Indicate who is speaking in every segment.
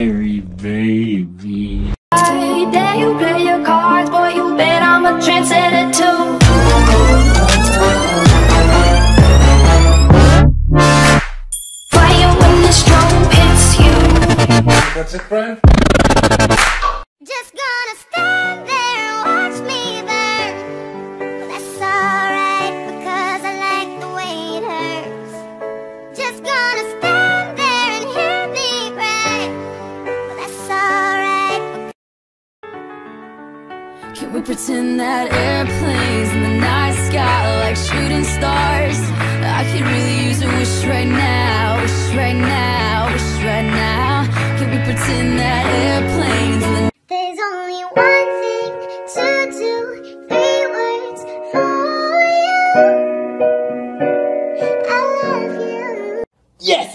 Speaker 1: Mary, baby.
Speaker 2: I dare you play your cards, boy, you bet I'm a trendsetter too. Fire when the strobe hits you.
Speaker 3: That's it, Brian?
Speaker 4: Just gonna stand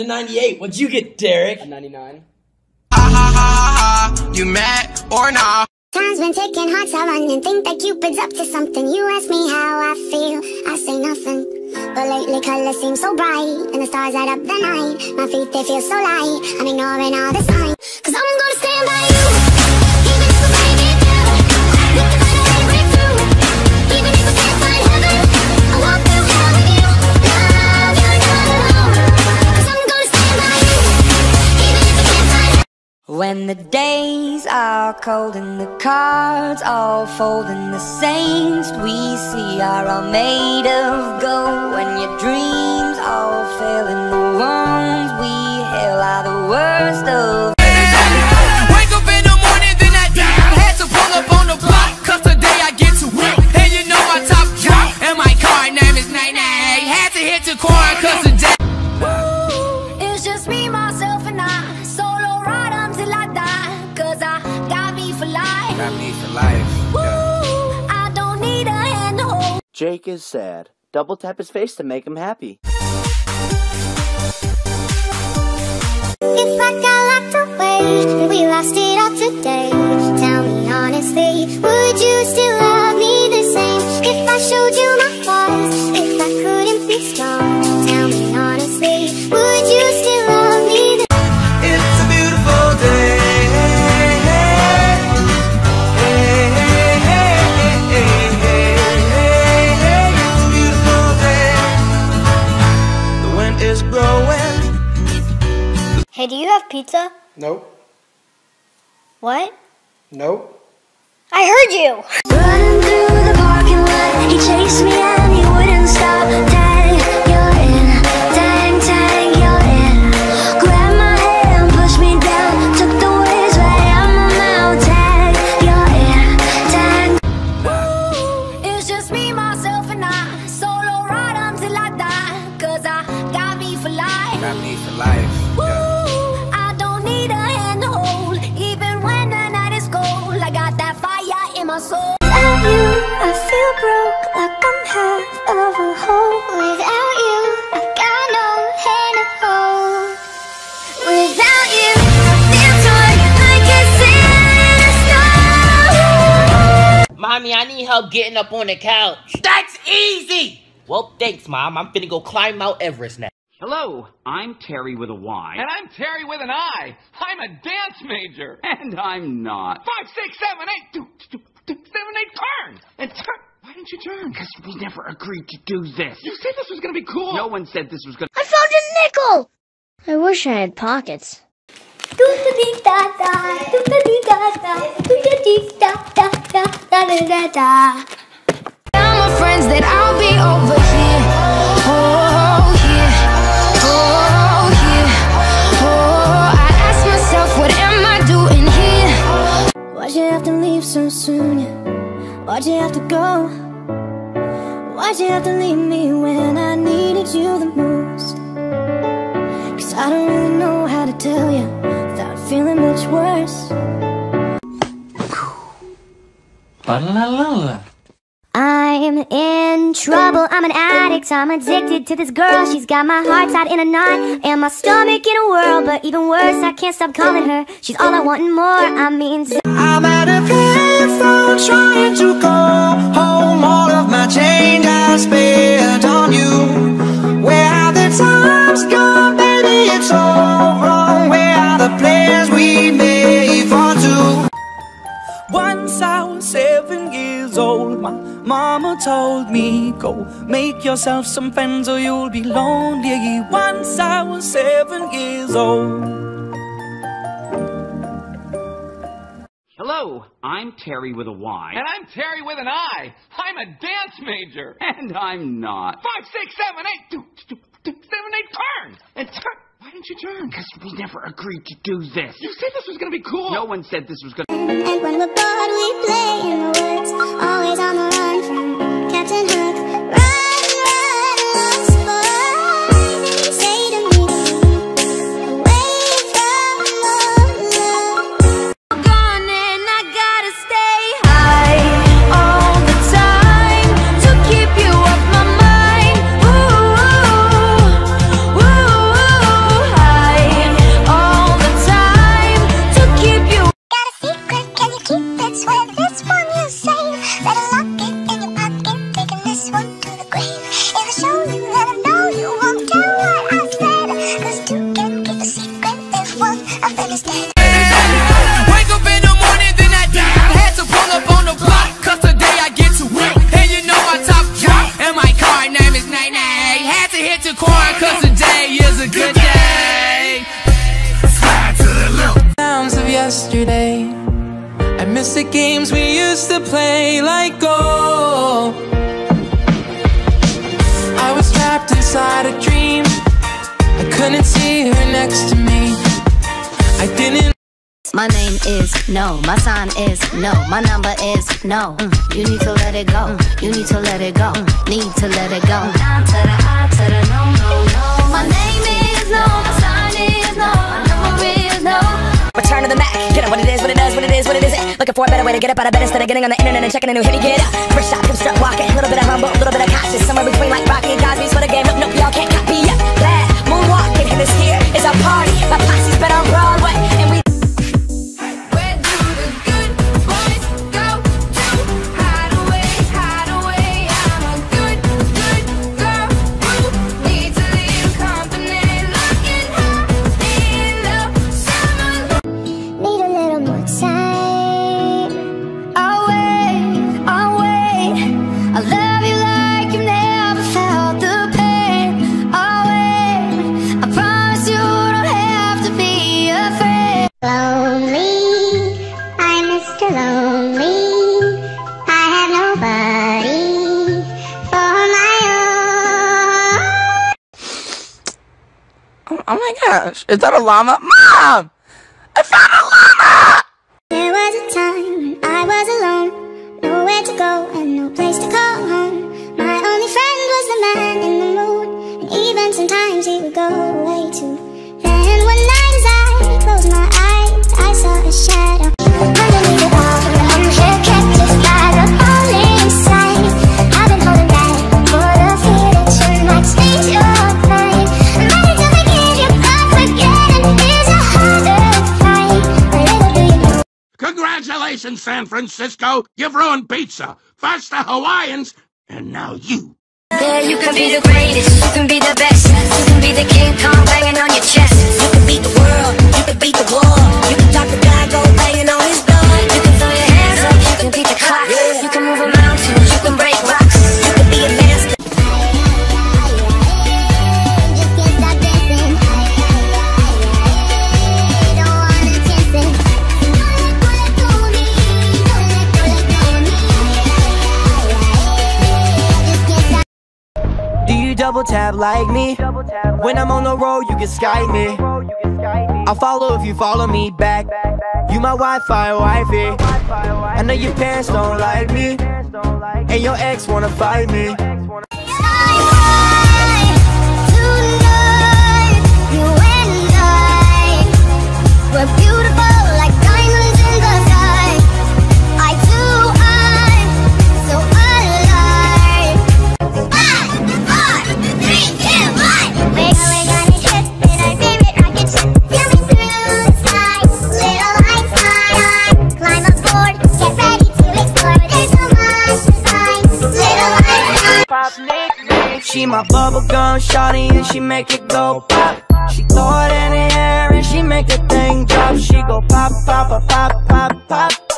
Speaker 5: a
Speaker 6: 98. What'd you get, Derek?
Speaker 7: A 99.
Speaker 8: You mad or not?
Speaker 4: Time's been ticking, hearts are running. Think that Cupid's up to something. You ask me how I feel, I say nothing. But lately, colors seem so bright, and the stars light up the night. My feet, they feel so light. I'm ignoring all the signs. Cause
Speaker 5: When the days are cold and the cards all fold and the saints we see are all made of gold. When your dreams all fail and the wounds we hail are the worst of for.
Speaker 8: Got me for life.
Speaker 5: Woo, I don't need a hand to hold.
Speaker 7: Jake is sad. Double tap his face to make him happy.
Speaker 4: If I locked away we lost it all today,
Speaker 3: Nope.
Speaker 4: What?
Speaker 3: Nope.
Speaker 4: I heard you!
Speaker 5: Running through the parking lot, he chased me and he wouldn't stop. Tang, you're in. Tang, tang, you're in. Grabbed my hand, pushed me down, took the words right out my mouth. Tang, you're in. Tang. Woo, it's just me, myself, and I. Solo ride until I die. Cause I got me for life.
Speaker 8: Got me for life.
Speaker 5: Woo, my soul. Without you, I feel broke, like I'm half of a whole.
Speaker 4: Without you, I got no hand to hold. Without you, I feel torn like it's in the snow.
Speaker 6: Mommy, I need help getting up on the couch. That's easy! Well, thanks, Mom. I'm finna go climb Mount Everest now.
Speaker 9: Hello, I'm Terry with a Y.
Speaker 10: And I'm Terry with an I. I'm a dance major.
Speaker 9: And I'm not.
Speaker 10: Five, six, seven, eight, two, two, two, seven, eight, turn! And turn. Why didn't you turn?
Speaker 9: Because we never agreed to do this.
Speaker 10: You said this was gonna be cool.
Speaker 9: No one said this was gonna.
Speaker 4: I found a nickel! I wish I had pockets.
Speaker 5: Tell my friends that I'll be over soon? Why'd you have to go? Why'd you have to leave me when I needed you the most? Cause I don't really know how to tell you without feeling much worse.
Speaker 4: I'm in trouble, I'm an addict, I'm addicted to this girl She's got my heart tied in a knot, and my stomach in a whirl But even worse, I can't stop calling her She's all I want and more, I mean
Speaker 8: trying to go home. All of my change I spent on you. Where have the times gone, baby, it's all wrong. Where are the plans we made for two?
Speaker 11: Once I was seven years old My mama told me, go make yourself some friends Or you'll be lonely. Once I was seven years old
Speaker 9: Hello, I'm Terry with a Y.
Speaker 10: And I'm Terry with an I. I'm a dance major.
Speaker 9: And I'm not.
Speaker 10: Five, six, seven, eight, two, two, two, seven, eight, turn! And turn. Why didn't you turn?
Speaker 9: Because we never agreed to do this.
Speaker 10: You said this was gonna be cool.
Speaker 9: No one said this was gonna.
Speaker 4: And when we're to
Speaker 8: hit the corner cause today is a good day.
Speaker 11: Sounds of yesterday. I miss the games we used to play like gold. I was trapped inside a dream. I couldn't see her next to me. I didn't.
Speaker 12: My name is no, my sign is no, my number is no. Mm, You need to let it go, Mm, you need to let it go, Mm, need to let it go. Down to the I to the no, no, no.
Speaker 5: My name is no, my sign is no, my number is no.
Speaker 13: Return to the Mac. Get it what it is, what it does, what it is, what it isn't. Looking for a better way to get up out of bed instead of getting on the internet and checking a new hit. Get up. First shot, come strut walking. A little bit of humble, a little bit of cautious. Somewhere between like Rocky and Cosby's for the game. Nope, nope, y'all can't copy yet.
Speaker 11: Gosh, is that a llama? Mom! I found a llama!
Speaker 4: There was a time when I was alone, nowhere to go and no place to call home. My only friend was the man in the moon, and even sometimes he would go away too. Then one night as I closed my eyes, I saw a shadow
Speaker 1: Congratulations, San Francisco. You've ruined pizza. First the Hawaiians, and now you.
Speaker 5: Yeah, you can be the greatest, you can be the best, you can be the King Kong banging on your chest. You can beat the world, you can beat the war. You can talk the guy, go banging on his door.
Speaker 11: Tap like me? When I'm on the road, you can Skype me. I'll follow if you follow me back. You my Wi-Fi wifey. I know your parents don't like me, and your ex wanna fight me.
Speaker 4: Tonight, We're beautiful like
Speaker 11: she make it go pop. She throw it in the air and she make the thing drop. She go pop, pop, pop, pop, pop, pop. Pop, pop, pop, pop, pop.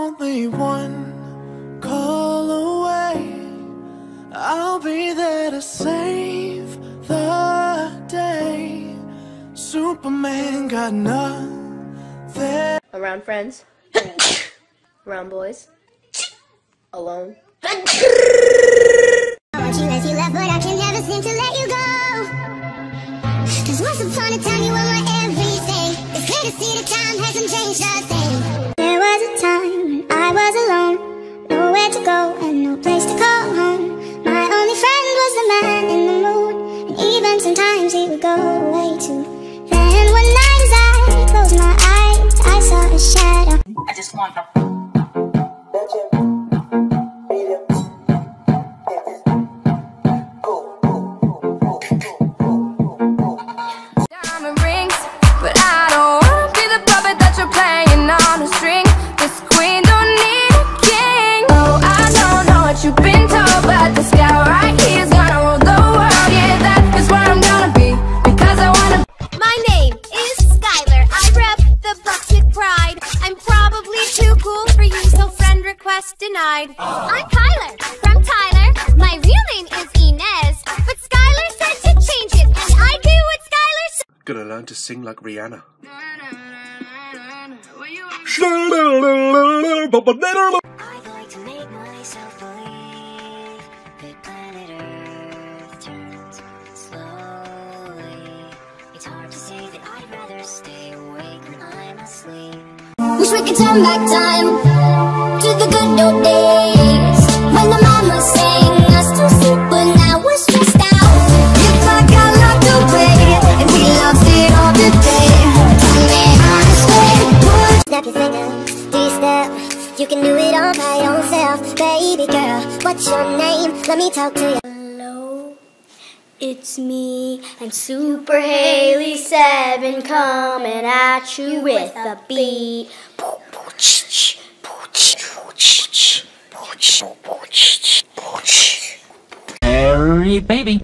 Speaker 11: Only one call away. I'll be there to save the day. Superman got nothing.
Speaker 14: Around friends. Around boys. Alone.
Speaker 4: I want you as you left, but I can never seem to let you go. Cause once upon a time you were my everything. It's clear to see the time hasn't changed a thing. Sometimes he would go away too. Then one night as I closed my eyes, I saw a shadow.
Speaker 15: I just want
Speaker 16: request denied. I'm Kyler from Tyler. My real name is Inez, but Skylar said to change it, and I do what Skylar said.
Speaker 17: Gonna learn to sing like Rihanna.
Speaker 4: I'd like to make myself believe that planet Earth turns slowly. It's hard to say that I'd rather stay awake when I'm asleep.
Speaker 5: Wish we could turn back time
Speaker 4: You can do it all by yourself, baby girl. What's your name? Let me talk to you.
Speaker 16: Hello, it's me. I'm Super Haley 7 coming at you with a beat.
Speaker 18: Harry, baby.